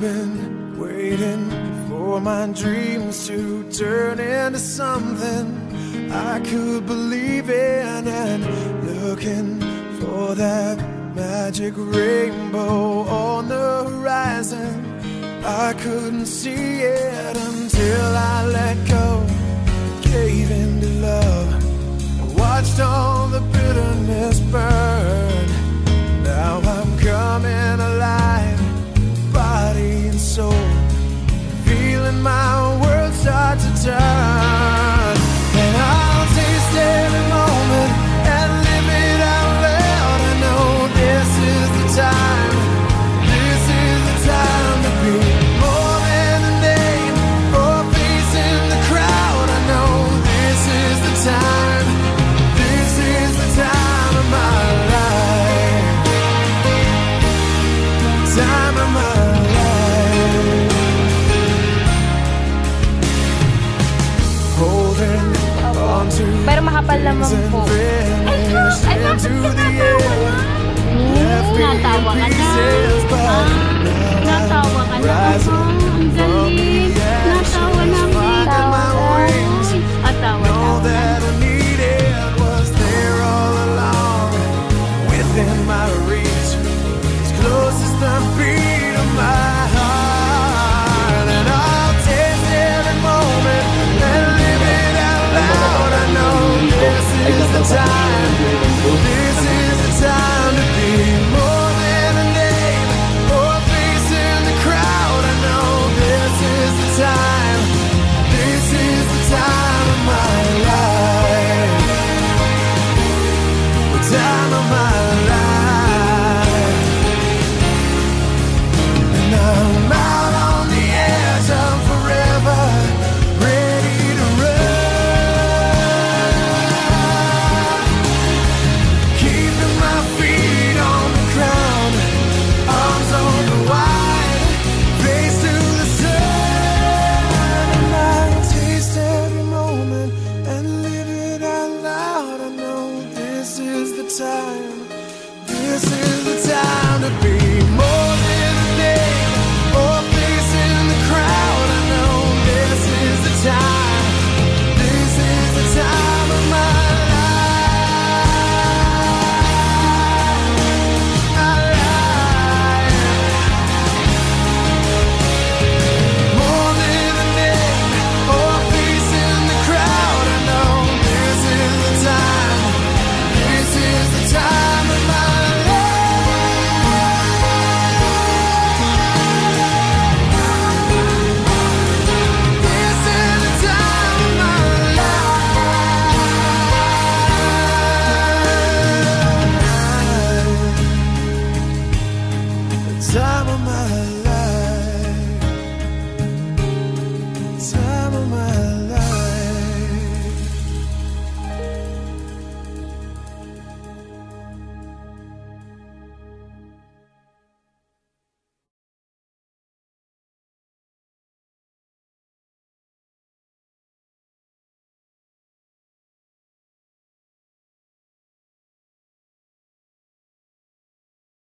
been waiting for my dreams to turn into something I could believe in and looking for that magic rainbow on the horizon. I couldn't see it until I let go, gave in to love, watched on. mahapal naman po. Ay, Kap! Ay, bakit ka natawa na? Hmm, natawa ka na. Ah. time. This is the time to be more. Time of my life. Time of my life.